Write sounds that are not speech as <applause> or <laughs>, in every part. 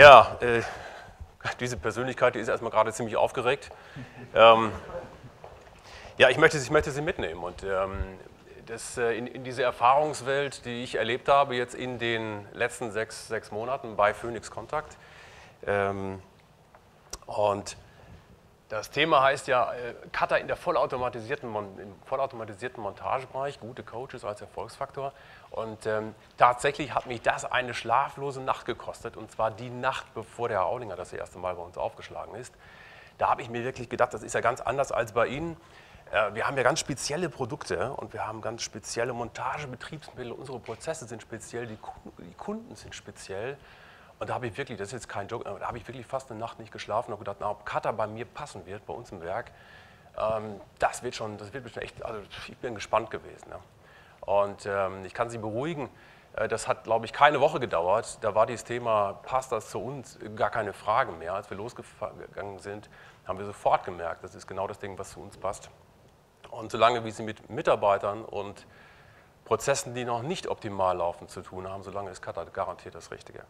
Ja, äh, diese Persönlichkeit, die ist erstmal gerade ziemlich aufgeregt. Ähm, ja, ich möchte, ich möchte Sie mitnehmen und ähm, das, äh, in, in, diese Erfahrungswelt, die ich erlebt habe, jetzt in den letzten sechs, sechs Monaten bei Phoenix Kontakt. Ähm, und das Thema heißt ja äh, Cutter in der vollautomatisierten, im vollautomatisierten Montagebereich, gute Coaches als Erfolgsfaktor. Und ähm, tatsächlich hat mich das eine schlaflose Nacht gekostet, und zwar die Nacht, bevor der Herr Aulinger das erste Mal bei uns aufgeschlagen ist. Da habe ich mir wirklich gedacht, das ist ja ganz anders als bei Ihnen. Äh, wir haben ja ganz spezielle Produkte und wir haben ganz spezielle Montagebetriebsmittel. Unsere Prozesse sind speziell, die Kunden, die Kunden sind speziell. Und da habe ich wirklich, das ist jetzt kein Joke, da habe ich wirklich fast eine Nacht nicht geschlafen und gedacht, na, ob Cutter bei mir passen wird, bei uns im Werk, ähm, das wird schon, das wird schon echt, also ich bin gespannt gewesen. Ja. Und ähm, ich kann Sie beruhigen, äh, das hat, glaube ich, keine Woche gedauert. Da war dieses Thema, passt das zu uns, gar keine Frage mehr. Als wir losgegangen sind, haben wir sofort gemerkt, das ist genau das Ding, was zu uns passt. Und solange wie Sie mit Mitarbeitern und Prozessen, die noch nicht optimal laufen, zu tun haben, solange ist Cutter garantiert das Richtige.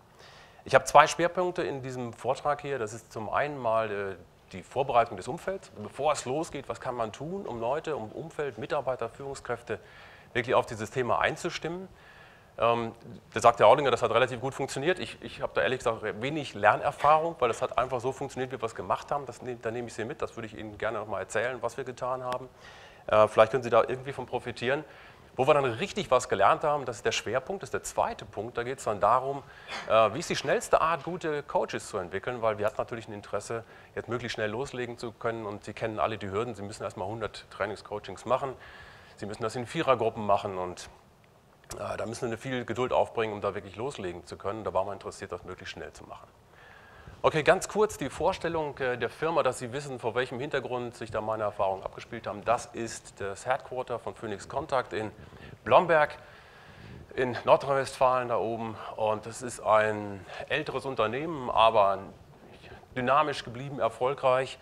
Ich habe zwei Schwerpunkte in diesem Vortrag hier. Das ist zum einen mal äh, die Vorbereitung des Umfelds. Bevor es losgeht, was kann man tun, um Leute, um Umfeld, Mitarbeiter, Führungskräfte wirklich auf dieses Thema einzustimmen. Ähm, da sagt der Aulinger, das hat relativ gut funktioniert. Ich, ich habe da ehrlich gesagt wenig Lernerfahrung, weil das hat einfach so funktioniert, wie wir es gemacht haben. Das, da nehme ich Sie mit, das würde ich Ihnen gerne nochmal erzählen, was wir getan haben. Äh, vielleicht können Sie da irgendwie von profitieren. Wo wir dann richtig was gelernt haben, das ist der Schwerpunkt, das ist der zweite Punkt. Da geht es dann darum, äh, wie ist die schnellste Art, gute Coaches zu entwickeln, weil wir hatten natürlich ein Interesse, jetzt möglichst schnell loslegen zu können und Sie kennen alle die Hürden. Sie müssen erstmal 100 Trainingscoachings machen. Sie müssen das in Vierergruppen machen und äh, da müssen Sie viel Geduld aufbringen, um da wirklich loslegen zu können. Da waren wir interessiert, das möglichst schnell zu machen. Okay, ganz kurz die Vorstellung äh, der Firma, dass Sie wissen, vor welchem Hintergrund sich da meine Erfahrungen abgespielt haben. Das ist das Headquarter von Phoenix Contact in Blomberg in Nordrhein-Westfalen da oben. Und das ist ein älteres Unternehmen, aber dynamisch geblieben, erfolgreich.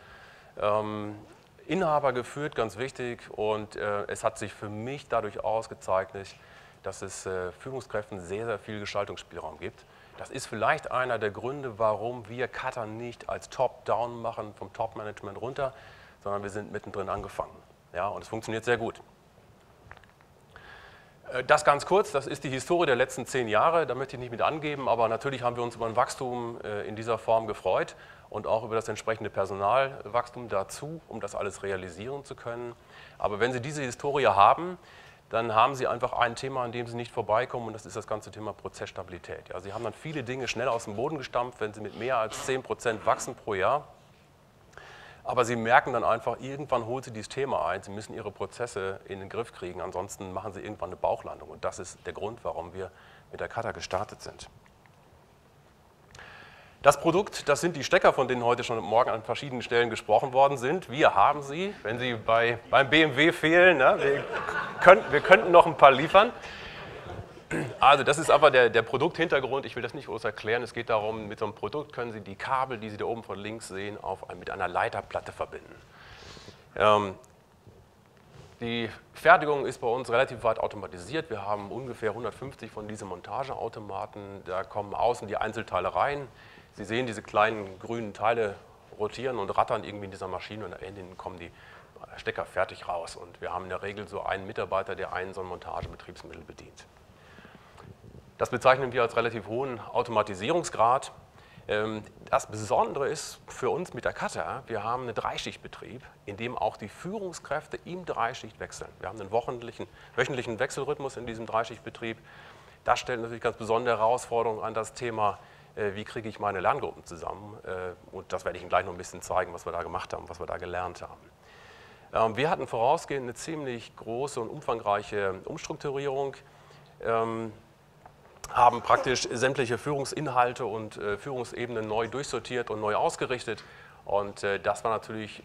Inhaber geführt, ganz wichtig. Und äh, es hat sich für mich dadurch ausgezeichnet, dass es äh, Führungskräften sehr, sehr viel Gestaltungsspielraum gibt. Das ist vielleicht einer der Gründe, warum wir Cutter nicht als Top-Down machen, vom Top-Management runter, sondern wir sind mittendrin angefangen. Ja, und es funktioniert sehr gut. Äh, das ganz kurz, das ist die Historie der letzten zehn Jahre, da möchte ich nicht mit angeben, aber natürlich haben wir uns über ein Wachstum äh, in dieser Form gefreut und auch über das entsprechende Personalwachstum dazu, um das alles realisieren zu können. Aber wenn Sie diese Historie haben, dann haben Sie einfach ein Thema, an dem Sie nicht vorbeikommen und das ist das ganze Thema Prozessstabilität. Ja, Sie haben dann viele Dinge schnell aus dem Boden gestampft, wenn Sie mit mehr als 10 Prozent wachsen pro Jahr. Aber Sie merken dann einfach, irgendwann holt Sie dieses Thema ein, Sie müssen Ihre Prozesse in den Griff kriegen, ansonsten machen Sie irgendwann eine Bauchlandung. Und das ist der Grund, warum wir mit der Kata gestartet sind. Das Produkt, das sind die Stecker, von denen heute schon morgen an verschiedenen Stellen gesprochen worden sind. Wir haben sie, wenn sie bei, beim BMW fehlen, ne, wir, können, wir könnten noch ein paar liefern. Also das ist aber der, der Produkthintergrund. Ich will das nicht groß erklären. Es geht darum, mit so einem Produkt können Sie die Kabel, die Sie da oben von links sehen, auf, mit einer Leiterplatte verbinden. Ähm, die Fertigung ist bei uns relativ weit automatisiert. Wir haben ungefähr 150 von diesen Montageautomaten. Da kommen außen die Einzelteile rein. Sie sehen diese kleinen grünen Teile rotieren und rattern irgendwie in dieser Maschine und am Ende kommen die Stecker fertig raus. Und wir haben in der Regel so einen Mitarbeiter, der einen so ein Montagebetriebsmittel bedient. Das bezeichnen wir als relativ hohen Automatisierungsgrad. Ähm, das Besondere ist für uns mit der Cutter, wir haben einen Dreischichtbetrieb, in dem auch die Führungskräfte im Dreischicht wechseln. Wir haben einen wöchentlichen, wöchentlichen Wechselrhythmus in diesem Dreischichtbetrieb. Das stellt natürlich ganz besondere Herausforderungen an das Thema wie kriege ich meine Lerngruppen zusammen. Äh, und das werde ich Ihnen gleich noch ein bisschen zeigen, was wir da gemacht haben, was wir da gelernt haben. Ähm, wir hatten vorausgehend eine ziemlich große und umfangreiche Umstrukturierung, ähm, haben praktisch sämtliche Führungsinhalte und äh, Führungsebenen neu durchsortiert und neu ausgerichtet. Und das war natürlich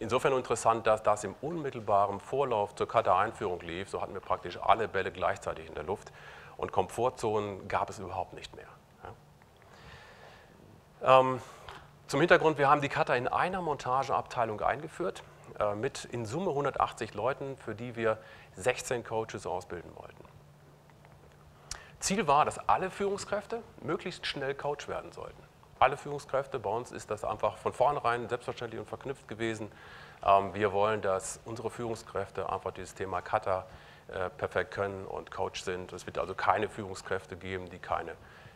insofern interessant, dass das im unmittelbaren Vorlauf zur Kata-Einführung lief. So hatten wir praktisch alle Bälle gleichzeitig in der Luft und Komfortzonen gab es überhaupt nicht mehr. Ähm, zum Hintergrund, wir haben die Kata in einer Montageabteilung eingeführt, äh, mit in Summe 180 Leuten, für die wir 16 Coaches ausbilden wollten. Ziel war, dass alle Führungskräfte möglichst schnell Coach werden sollten. alle Führungskräfte. Bei uns ist das einfach von vornherein selbstverständlich und verknüpft gewesen. Ähm, wir wollen, dass unsere Führungskräfte einfach dieses Thema Kata äh, perfekt können und Coach sind. Es wird also keine Führungskräfte geben, die keine,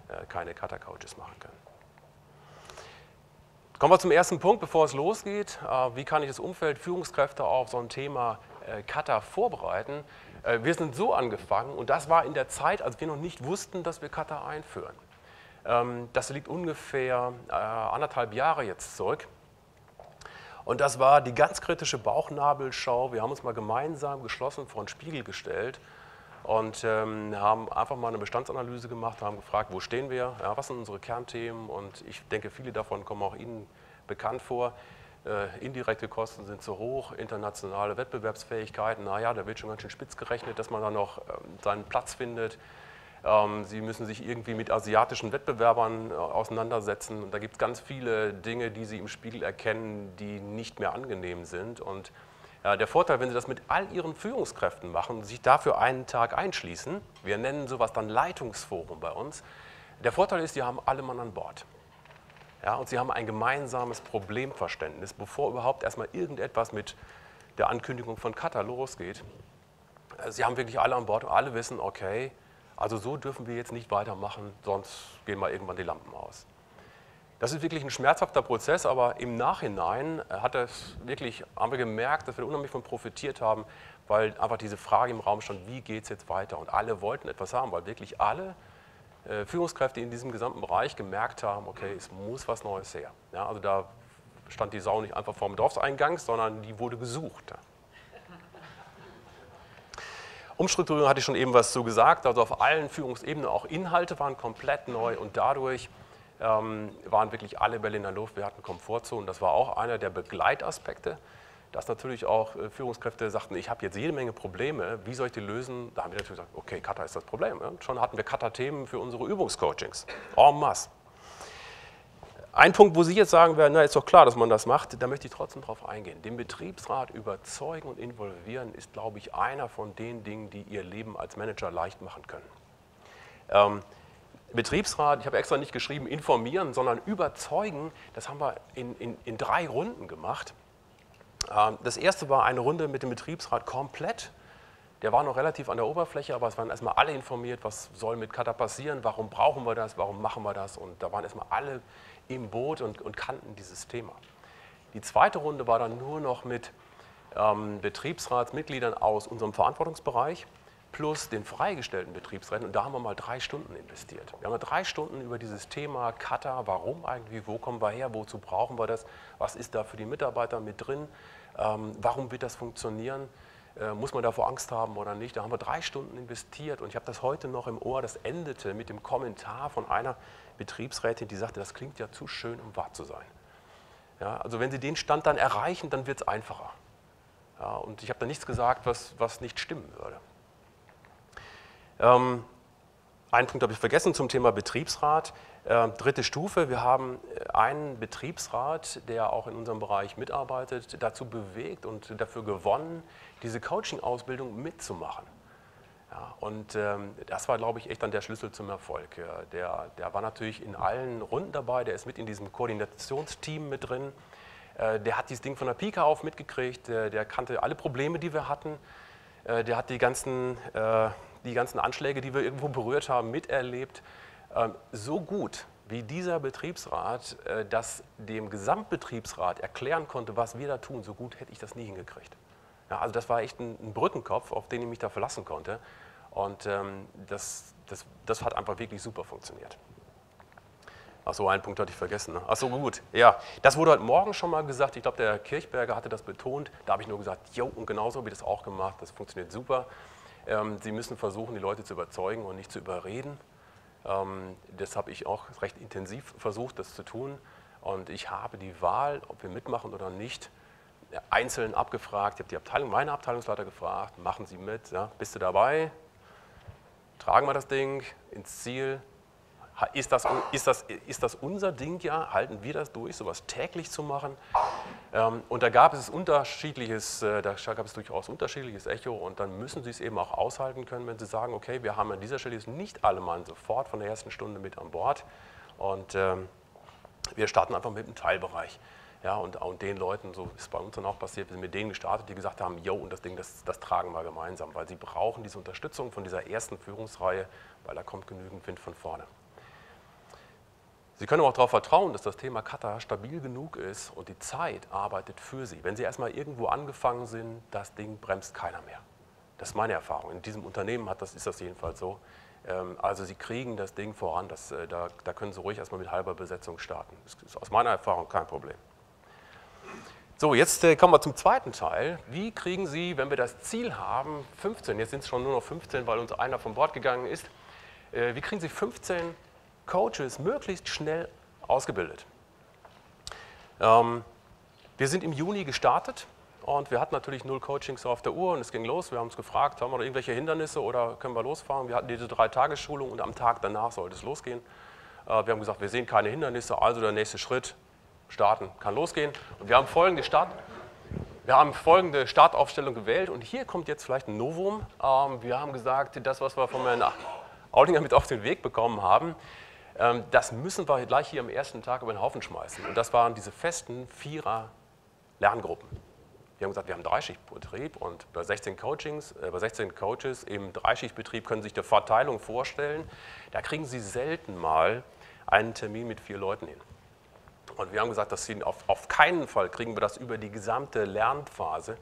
äh, keine Kata-Coaches machen können. Kommen wir zum ersten Punkt, bevor es losgeht. Äh, wie kann ich das Umfeld Führungskräfte auf so ein Thema Kata vorbereiten? Wir sind so angefangen und das war in der Zeit, als wir noch nicht wussten, dass wir Kata einführen. Ähm, das liegt ungefähr anderthalb Jahre jetzt zurück. Und das war die ganz kritische Bauchnabelschau. Wir haben uns mal gemeinsam geschlossen vor den Spiegel gestellt und ähm, haben einfach mal eine Bestandsanalyse gemacht, haben gefragt, wo stehen wir, ja, was sind unsere Kernthemen und ich denke, viele davon kommen auch Ihnen bekannt vor. Äh, indirekte Kosten sind zu hoch, internationale Wettbewerbsfähigkeiten, naja, da wird schon ganz schön spitz gerechnet, dass man da noch äh, seinen Platz findet. Ähm, sie müssen sich irgendwie mit asiatischen Wettbewerbern äh, auseinandersetzen. Und da gibt es ganz viele Dinge, die Sie im Spiegel erkennen, die nicht mehr angenehm sind. Und der Vorteil, wenn Sie das mit all Ihren Führungskräften machen, sich dafür einen Tag einschließen, wir nennen sowas dann Leitungsforum bei uns, der Vorteil ist, Sie haben alle Mann an Bord. Ja, und Sie haben ein gemeinsames Problemverständnis, bevor überhaupt erstmal irgendetwas mit der Ankündigung von Kata losgeht. Sie haben wirklich alle an Bord und alle wissen, okay, also so dürfen wir jetzt nicht weitermachen, sonst gehen mal irgendwann die Lampen aus. Das ist wirklich ein schmerzhafter Prozess, aber im Nachhinein äh, hat es wirklich, haben wir gemerkt, dass wir unheimlich von profitiert haben, weil einfach diese Frage im Raum stand, wie geht es jetzt weiter? Und alle wollten etwas haben, weil wirklich alle äh, Führungskräfte in diesem gesamten Bereich gemerkt haben, okay, es muss was Neues her. Ja, also da stand die Sau nicht einfach vorm Dorfseingang, sondern die wurde gesucht. Umstrukturierung hatte ich schon eben was zu gesagt, also auf allen Führungsebenen auch Inhalte waren komplett neu und dadurch waren wirklich alle Berliner Luft, wir hatten Komfortzonen, das war auch einer der Begleitaspekte, dass natürlich auch äh, Führungskräfte sagten, ich habe jetzt jede Menge Probleme, wie soll ich die lösen? Da haben wir natürlich gesagt, okay, Kata ist das Problem. Ja? Schon hatten wir Kata-Themen für unsere Übungscoachings, en masse. Ein Punkt, wo Sie jetzt sagen werden, na ist doch klar, dass man das macht, da möchte ich trotzdem darauf eingehen. Den Betriebsrat überzeugen und involvieren ist, glaube ich, einer von den Dingen, die Ihr Leben als Manager leicht machen können. Ähm, Betriebsrat, ich habe extra nicht geschrieben informieren, sondern überzeugen, das haben wir in, in, in drei Runden gemacht. Ähm, das erste war eine Runde mit dem Betriebsrat komplett. Der war noch relativ an der Oberfläche, aber es waren erstmal alle informiert, was soll mit Kata passieren, warum brauchen wir das, warum machen wir das. Und da waren erstmal alle im Boot und, und kannten dieses Thema. Die zweite Runde war dann nur noch mit ähm, Betriebsratsmitgliedern aus unserem Verantwortungsbereich plus den freigestellten Betriebsräten. Und da haben wir mal drei Stunden investiert. Wir haben drei Stunden über dieses Thema Kata, warum eigentlich, wo kommen wir her, wozu brauchen wir das, was ist da für die Mitarbeiter mit drin, ähm, warum wird das funktionieren, äh, muss man davor Angst haben oder nicht. Da haben wir drei Stunden investiert und ich habe das heute noch im Ohr, das endete mit dem Kommentar von einer Betriebsrätin, die sagte, das klingt ja zu schön, um wahr zu sein. Ja, also wenn Sie den Stand dann erreichen, dann wird es einfacher. Ja, und ich habe da nichts gesagt, was, was nicht stimmen würde. Ähm, einen Punkt habe ich vergessen zum Thema Betriebsrat. Äh, dritte Stufe, wir haben einen Betriebsrat, der auch in unserem Bereich mitarbeitet, dazu bewegt und dafür gewonnen, diese Coaching-Ausbildung mitzumachen. Ja, und ähm, das war, glaube ich, echt dann der Schlüssel zum Erfolg. Der, der war natürlich in allen Runden dabei, der ist mit in diesem Koordinationsteam mit drin. Äh, der hat dieses Ding von der Pika auf mitgekriegt, der, der kannte alle Probleme, die wir hatten. Äh, der hat die ganzen, äh, die ganzen Anschläge, die wir irgendwo berührt haben, miterlebt. Ähm, so gut, wie dieser Betriebsrat äh, das dem Gesamtbetriebsrat erklären konnte, was wir da tun, so gut hätte ich das nie hingekriegt. Also das war echt ein, ein, Brückenkopf, auf den ich mich da verlassen konnte. Und ähm, das, das, das hat einfach wirklich super funktioniert. Achso, einen Punkt hatte ich vergessen. Ne? Achso, gut. Ja, das wurde heute Morgen schon mal gesagt. Ich glaube, der Kirchberger hatte das betont. Da habe ich nur gesagt, jo, und genauso habe ich das auch gemacht. Das funktioniert super. Ähm, Sie müssen versuchen, die Leute zu überzeugen und nicht zu überreden. Ähm, das habe ich auch recht intensiv versucht, das zu tun. Und ich habe die Wahl, ob wir mitmachen oder nicht, einzeln abgefragt. Ich habe die Abteilung, meine Abteilungsleiter gefragt, machen Sie mit, ja, bist du dabei? Tragen wir das Ding ins Ziel? Ist das, ist, das, ist das unser Ding ja? Halten wir das durch, sowas täglich zu machen? Ähm, und da gab es unterschiedliches, äh, da gab es durchaus unterschiedliches Echo und dann müssen Sie es eben auch aushalten können, wenn Sie sagen, okay, wir haben an dieser Stelle nicht alle Mann sofort von der ersten Stunde mit an Bord und ähm, wir starten einfach mit einem Teilbereich. Ja, und, und den Leuten, so ist bei uns dann auch passiert, wir sind mit denen gestartet, die gesagt haben, yo, und das Ding, das, das tragen wir gemeinsam, weil sie brauchen diese Unterstützung von dieser ersten Führungsreihe, weil da kommt genügend Wind von vorne. Sie können auch darauf vertrauen, dass das Thema Kata stabil genug ist und die Zeit arbeitet für Sie. Wenn Sie erstmal irgendwo angefangen sind, das Ding bremst keiner mehr. Das ist meine Erfahrung. In diesem Unternehmen hat das, ist das jedenfalls so. Ähm, also Sie kriegen das Ding voran, das, äh, da, da können Sie ruhig erstmal mit halber Besetzung starten. Das ist aus meiner Erfahrung kein Problem. So, jetzt äh, kommen wir zum zweiten Teil. Wie kriegen Sie, wenn wir das Ziel haben, 15, jetzt sind es schon nur noch 15, weil uns einer von Bord gegangen ist, äh, wie kriegen Sie 15 Coaches möglichst schnell ausgebildet? Ähm, wir sind im Juni gestartet und wir hatten natürlich null Coachings auf der Uhr und es ging los. Wir haben uns gefragt, haben wir da irgendwelche Hindernisse oder können wir losfahren? Wir hatten diese drei Tagesschulung und am Tag danach sollte es losgehen. Äh, wir haben gesagt, wir sehen keine Hindernisse, also der nächste Schritt, starten, kann losgehen. Und wir haben folgende, Start, wir haben folgende Startaufstellung gewählt und hier kommt jetzt vielleicht ein Novum. Ähm, wir haben gesagt, das, was wir von Herrn Audinger mit auf den Weg bekommen haben, das müssen wir gleich hier am ersten Tag über den Haufen schmeißen. Und das waren diese festen Vierer-Lerngruppen. Wir haben gesagt, wir haben Dreischichtbetrieb und bei 16 Coachings, äh, bei 16 Coaches im Dreischichtbetrieb können Sie sich die Verteilung vorstellen. Da kriegen Sie selten mal einen Termin mit vier Leuten hin. Und wir haben gesagt, dass sie auf, auf keinen Fall kriegen wir das über die gesamte Lernphase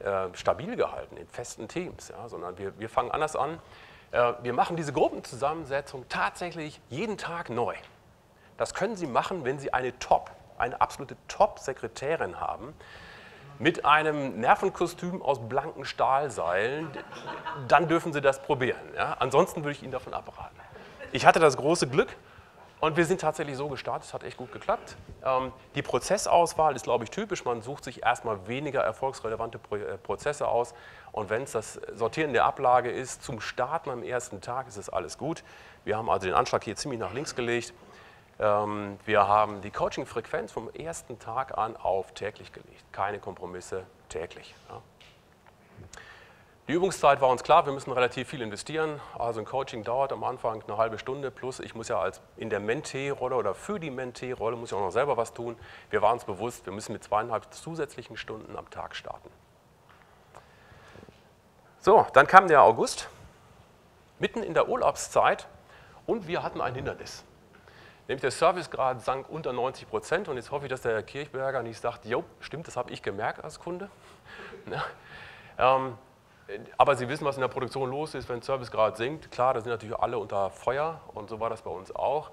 äh, stabil gehalten in festen Teams, ja, sondern wir, wir fangen anders an. Äh, wir machen diese Gruppenzusammensetzung tatsächlich jeden Tag neu. Das können Sie machen, wenn Sie eine Top, eine absolute Top-Sekretärin haben mit einem Nervenkostüm aus blanken Stahlseilen, dann dürfen Sie das probieren. Ja? Ansonsten würde ich Ihnen davon abraten. Ich hatte das große Glück, und wir sind tatsächlich so gestartet, es hat echt gut geklappt. Ähm, die Prozessauswahl ist, glaube ich, typisch. Man sucht sich erstmal weniger erfolgsrelevante äh, Prozesse aus. Und wenn es das Sortieren der Ablage ist, zum Starten am ersten Tag ist es alles gut. Wir haben also den Anschlag hier ziemlich nach links gelegt. Ähm, wir haben die Coaching-Frequenz vom ersten Tag an auf täglich gelegt. Keine Kompromisse, täglich. Die Übungszeit war uns klar, wir müssen relativ viel investieren. Also ein Coaching dauert am Anfang eine halbe Stunde plus ich muss ja als in der Mentee-Rolle oder für die Mentee-Rolle muss ich auch noch selber was tun. Wir waren uns bewusst, wir müssen mit zweieinhalb zusätzlichen Stunden am Tag starten. So, dann kam der August, mitten in der Urlaubszeit und wir hatten ein Hindernis. Nämlich der Servicegrad sank unter 90 Prozent und jetzt hoffe ich, dass der Herr Kirchberger nicht sagt, jo, stimmt, das habe ich gemerkt als Kunde. Ja. <laughs> Ähm, aber Sie wissen, was in der Produktion los ist, wenn Servicegrad sinkt. Klar, da sind natürlich alle unter Feuer und so war das bei uns auch.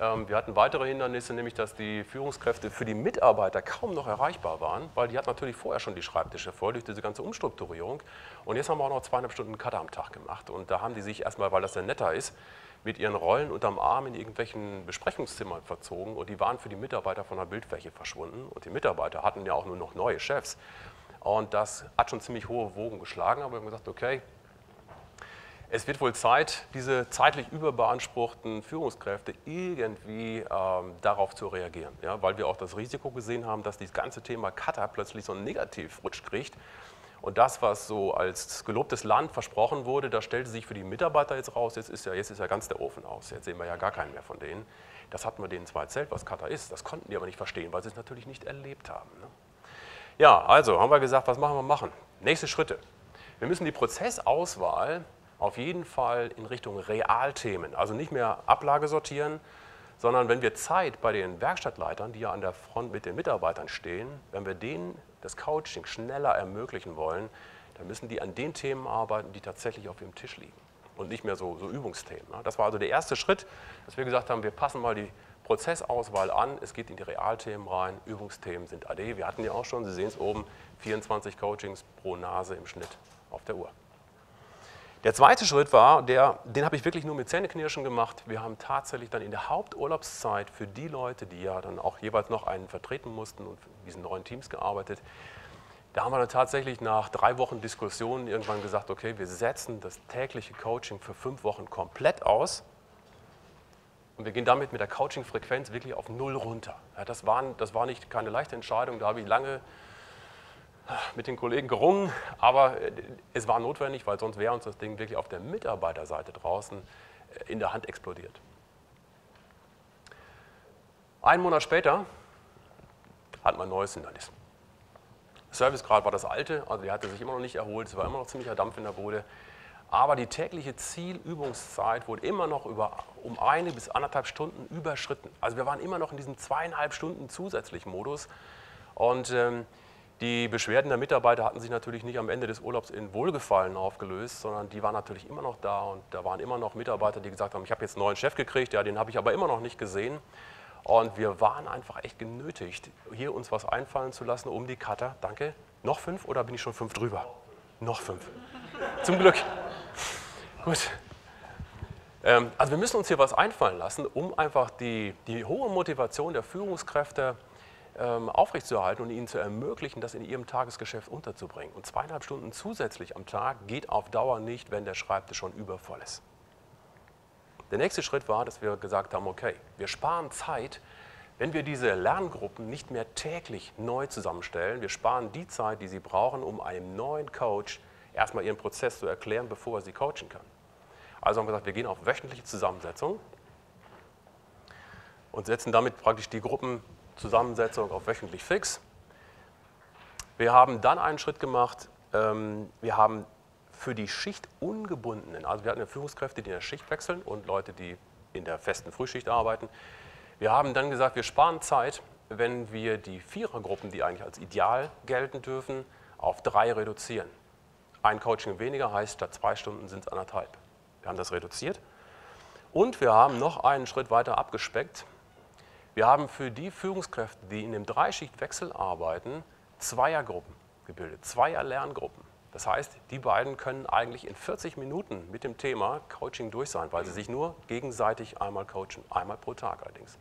Ähm, wir hatten weitere Hindernisse, nämlich dass die Führungskräfte für die Mitarbeiter kaum noch erreichbar waren, weil die hatten natürlich vorher schon die Schreibtische voll durch diese ganze Umstrukturierung. Und jetzt haben wir auch noch zweieinhalb Stunden Cutter am Tag gemacht. Und da haben die sich erstmal, weil das ja netter ist, mit ihren Rollen unterm Arm in irgendwelchen Besprechungszimmern verzogen und die waren für die Mitarbeiter von der Bildfläche verschwunden. Und die Mitarbeiter hatten ja auch nur noch neue Chefs. Und das hat schon ziemlich hohe Wogen geschlagen, aber wir haben gesagt, okay, es wird wohl Zeit, diese zeitlich überbeanspruchten Führungskräfte irgendwie ähm, darauf zu reagieren. Ja, weil wir auch das Risiko gesehen haben, dass dieses ganze Thema Cutter plötzlich so einen Negativ-Rutsch kriegt. Und das, was so als gelobtes Land versprochen wurde, das stellte sich für die Mitarbeiter jetzt raus, jetzt ist ja, jetzt ist ja ganz der Ofen aus. Jetzt sehen wir ja gar keinen mehr von denen. Das hatten wir denen zwar erzählt, was Cutter ist, das konnten die aber nicht verstehen, weil sie es natürlich nicht erlebt haben. Ne? Ja, also haben wir gesagt, was machen wir machen? Nächste Schritte. Wir müssen die Prozessauswahl auf jeden Fall in Richtung Realthemen, also nicht mehr Ablage sortieren, sondern wenn wir Zeit bei den Werkstattleitern, die ja an der Front mit den Mitarbeitern stehen, wenn wir denen das Coaching schneller ermöglichen wollen, dann müssen die an den Themen arbeiten, die tatsächlich auf ihrem Tisch liegen und nicht mehr so, so Übungsthemen. Das war also der erste Schritt, dass wir gesagt haben, wir passen mal die Prozessauswahl an, es geht in die Realthemen rein, Übungsthemen sind AD. Wir hatten ja auch schon, Sie sehen es oben, 24 Coachings pro Nase im Schnitt auf der Uhr. Der zweite Schritt war, der, den habe ich wirklich nur mit Zähneknirschen gemacht. Wir haben tatsächlich dann in der Haupturlaubszeit für die Leute, die ja dann auch jeweils noch einen vertreten mussten und in diesen neuen Teams gearbeitet, da haben wir dann tatsächlich nach drei Wochen Diskussionen irgendwann gesagt, okay, wir setzen das tägliche Coaching für fünf Wochen komplett aus und wir gehen damit mit der Coaching-Frequenz wirklich auf Null runter. Ja, das, waren, das war nicht keine leichte Entscheidung, da habe ich lange äh, mit den Kollegen gerungen, aber äh, es war notwendig, weil sonst wäre uns das Ding wirklich auf der Mitarbeiterseite draußen äh, in der Hand explodiert. Einen Monat später hatten wir ein neues Hindernis. Servicegrad war das alte, also der hatte sich immer noch nicht erholt, es war immer noch ziemlicher Dampf in der Bude. Aber die tägliche Zielübungszeit wurde immer noch über, um eine bis anderthalb Stunden überschritten. Also wir waren immer noch in diesem zweieinhalb Stunden zusätzlichen Modus. Und ähm, die Beschwerden der Mitarbeiter hatten sich natürlich nicht am Ende des Urlaubs in Wohlgefallen aufgelöst, sondern die waren natürlich immer noch da. Und da waren immer noch Mitarbeiter, die gesagt haben, ich habe jetzt einen neuen Chef gekriegt, ja, den habe ich aber immer noch nicht gesehen. Und wir waren einfach echt genötigt, hier uns was einfallen zu lassen, um die Cutter, danke, noch fünf oder bin ich schon fünf drüber? Noch fünf. Zum Glück. Gut. Ähm, also wir müssen uns hier was einfallen lassen, um einfach die, die hohe Motivation der Führungskräfte ähm, aufrechtzuerhalten und ihnen zu ermöglichen, das in ihrem Tagesgeschäft unterzubringen. Und zweieinhalb Stunden zusätzlich am Tag geht auf Dauer nicht, wenn der Schreibtisch schon übervoll ist. Der nächste Schritt war, dass wir gesagt haben, okay, wir sparen Zeit, wenn wir diese Lerngruppen nicht mehr täglich neu zusammenstellen. Wir sparen die Zeit, die sie brauchen, um einem neuen Coach erstmal ihren Prozess zu erklären, bevor er sie coachen kann. Also haben wir gesagt, wir gehen auf wöchentliche Zusammensetzung und setzen damit praktisch die Gruppenzusammensetzung auf wöchentlich fix. Wir haben dann einen Schritt gemacht, ähm, wir haben für die Schicht ungebundenen, also wir hatten ja Führungskräfte, die in der Schicht wechseln und Leute, die in der festen Frühschicht arbeiten. Wir haben dann gesagt, wir sparen Zeit, wenn wir die Vierergruppen, die eigentlich als ideal gelten dürfen, auf drei reduzieren. Ein Coaching weniger heißt, statt zwei Stunden sind es anderthalb. Wir haben das reduziert. Und wir haben noch einen Schritt weiter abgespeckt. Wir haben für die Führungskräfte, die in dem Dreischichtwechsel arbeiten, Zweiergruppen gebildet, Zweier-Lerngruppen. Das heißt, die beiden können eigentlich in 40 Minuten mit dem Thema Coaching durch sein, weil sie sich nur gegenseitig einmal coachen, einmal pro Tag allerdings.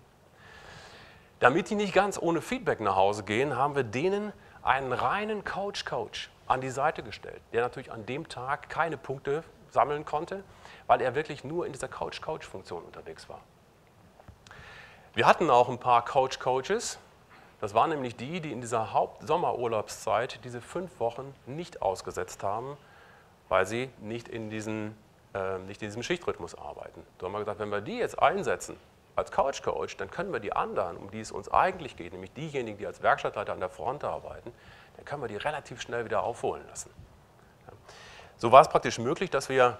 Damit die nicht ganz ohne Feedback nach Hause gehen, haben wir denen einen reinen Coach-Coach an die Seite gestellt, der natürlich an dem Tag keine Punkte sammeln konnte, weil er wirklich nur in dieser Coach-Coach-Funktion unterwegs war. Wir hatten auch ein paar Coach-Coaches, das waren nämlich die, die in dieser Hauptsommerurlaubszeit diese fünf Wochen nicht ausgesetzt haben, weil sie nicht in, diesen, äh, nicht in diesem Schichtrhythmus arbeiten. Da haben wir gesagt, wenn wir die jetzt einsetzen als Couch-Coach, dann können wir die anderen, um die es uns eigentlich geht, nämlich diejenigen, die als Werkstattleiter an der Front arbeiten, dann können wir die relativ schnell wieder aufholen lassen. So war es praktisch möglich, dass wir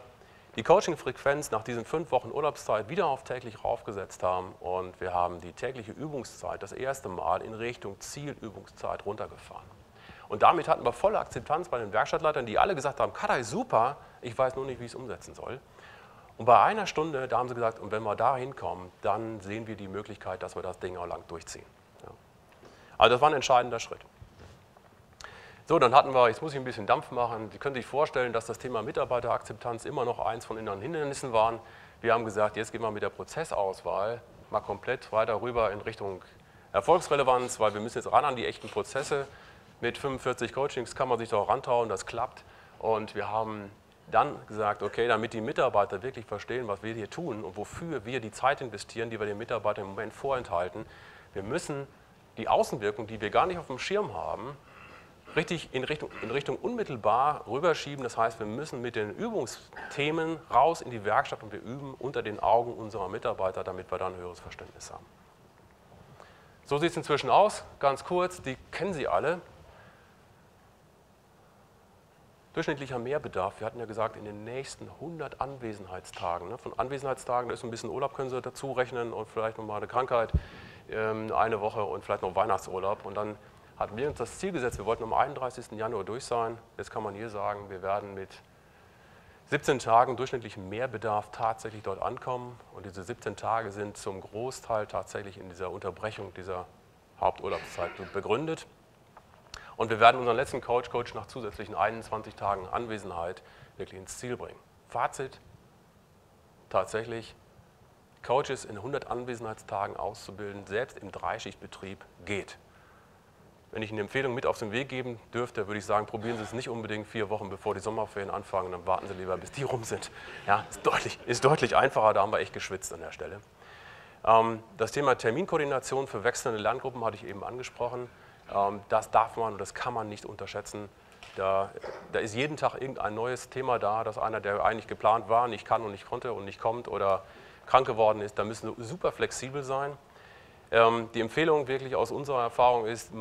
die Coaching-Frequenz nach diesen fünf Wochen Urlaubszeit wieder auf täglich raufgesetzt haben und wir haben die tägliche Übungszeit das erste Mal in Richtung Zielübungszeit runtergefahren. Und damit hatten wir volle Akzeptanz bei den Werkstattleitern, die alle gesagt haben, Kada ist super, ich weiß nur nicht, wie ich es umsetzen soll. Und bei einer Stunde, da haben sie gesagt, und wenn wir da hinkommen, dann sehen wir die Möglichkeit, dass wir das Ding auch lang durchziehen. Ja. Also das war ein entscheidender Schritt. So, dann hatten wir, jetzt muss ich ein bisschen Dampf machen. Sie können sich vorstellen, dass das Thema Mitarbeiterakzeptanz immer noch eins von den Hindernissen waren. Wir haben gesagt, jetzt gehen wir mit der Prozessauswahl mal komplett weiter rüber in Richtung Erfolgsrelevanz, weil wir müssen jetzt ran an die echten Prozesse. Mit 45 Coachings kann man sich doch rantrauen, das klappt. Und wir haben dann gesagt, okay, damit die Mitarbeiter wirklich verstehen, was wir hier tun und wofür wir die Zeit investieren, die wir den Mitarbeitern im Moment vorenthalten, wir müssen die Außenwirkung, die wir gar nicht auf dem Schirm haben, richtig in Richtung, in Richtung unmittelbar rüberschieben. Das heißt, wir müssen mit den Übungsthemen raus in die Werkstatt und wir üben unter den Augen unserer Mitarbeiter, damit wir dann ein höheres Verständnis haben. So sieht es inzwischen aus, ganz kurz, die kennen Sie alle. Durchschnittlicher Mehrbedarf, wir hatten ja gesagt, in den nächsten 100 Anwesenheitstagen. Ne? Von Anwesenheitstagen, da ist ein bisschen Urlaub, können Sie dazu rechnen und vielleicht nochmal eine Krankheit, ähm, eine Woche und vielleicht noch Weihnachtsurlaub. Und dann hatten wir uns das Ziel gesetzt, wir wollten am 31. Januar durch sein. Jetzt kann man hier sagen, wir werden mit 17 Tagen durchschnittlichem Mehrbedarf tatsächlich dort ankommen. Und diese 17 Tage sind zum Großteil tatsächlich in dieser Unterbrechung dieser Haupturlaubszeit begründet. Und wir werden unseren letzten Coach, Coach nach zusätzlichen 21 Tagen Anwesenheit wirklich ins Ziel bringen. Fazit, tatsächlich Coaches in 100 Anwesenheitstagen auszubilden, selbst im Dreischichtbetrieb, geht. Wenn ich eine Empfehlung mit auf den Weg geben dürfte, würde ich sagen, probieren Sie es nicht unbedingt vier Wochen bevor die Sommerferien anfangen, dann warten Sie lieber, bis die rum sind. Ja, ist deutlich, ist deutlich einfacher, da haben wir echt geschwitzt an der Stelle. Ähm, das Thema Terminkoordination für wechselnde Lerngruppen hatte ich eben angesprochen. Ähm, das darf man und das kann man nicht unterschätzen. Da, da, ist jeden Tag irgendein neues Thema da, dass einer, der eigentlich geplant war, nicht kann und nicht konnte und nicht kommt oder krank geworden ist. Da müssen wir super flexibel sein. Ähm, die Empfehlung wirklich aus unserer Erfahrung ist,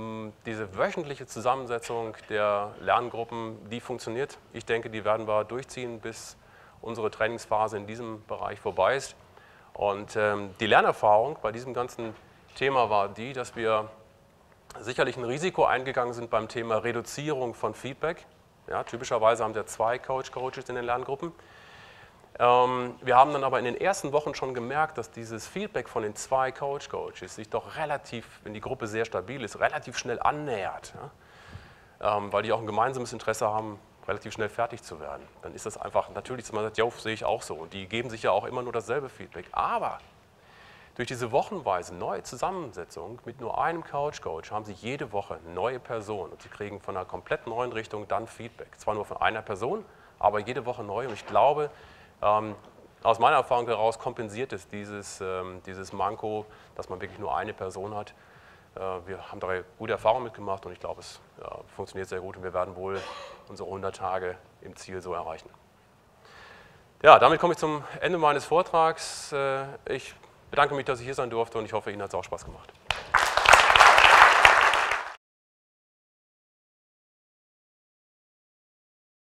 diese wöchentliche Zusammensetzung der Lerngruppen, die funktioniert. Ich denke, die werden wir durchziehen, bis unsere Trainingsphase in diesem Bereich vorbei ist. Und ähm, die Lernerfahrung bei diesem ganzen Thema war die, dass wir sicherlich ein Risiko eingegangen sind beim Thema Reduzierung von Feedback. Ja, typischerweise haben wir zwei Coach-Coaches in den Lerngruppen. Ähm, wir haben dann aber in den ersten Wochen schon gemerkt, dass dieses Feedback von den zwei Coach-Coaches sich doch relativ, wenn die Gruppe sehr stabil ist, relativ schnell annähert. Ähm, weil die auch ein gemeinsames Interesse haben, relativ schnell fertig zu werden. Dann ist das einfach natürlich, dass man sagt, ja, sehe ich auch so. Und die geben sich ja auch immer nur dasselbe Feedback. Aber durch diese wochenweise neue Zusammensetzung mit nur einem Couch-Coach haben sie jede Woche neue Person und sie kriegen von einer komplett neuen Richtung dann Feedback. Zwar nur von einer Person, aber jede Woche neu. Und ich glaube, ähm, aus meiner Erfahrung heraus kompensiert es dieses, ähm, dieses Manko, dass man wirklich nur eine Person hat. Äh, wir haben da gute Erfahrungen mitgemacht und ich glaube, es ja, funktioniert sehr gut und wir werden wohl unsere 100 Tage im Ziel so erreichen. Ja, damit komme ich zum Ende meines Vortrags. Äh, ich bedanke mich, dass ich hier sein durfte und ich hoffe, Ihnen hat es auch Spaß gemacht.